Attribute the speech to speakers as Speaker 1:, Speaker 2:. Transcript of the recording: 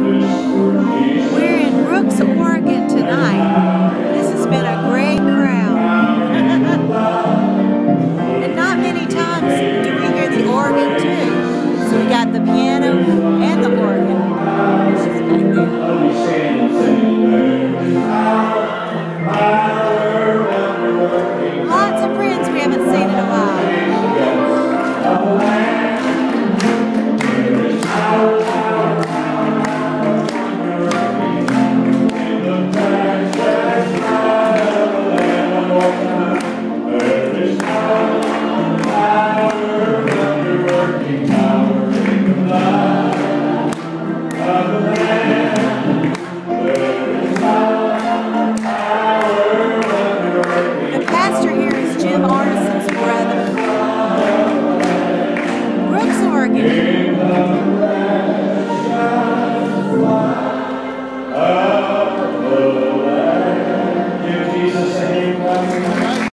Speaker 1: We're
Speaker 2: in Brooks, Oregon tonight. This has been a great crowd. and not many times do we hear the organ too. So we got the piano and the organ. Jim Arneson.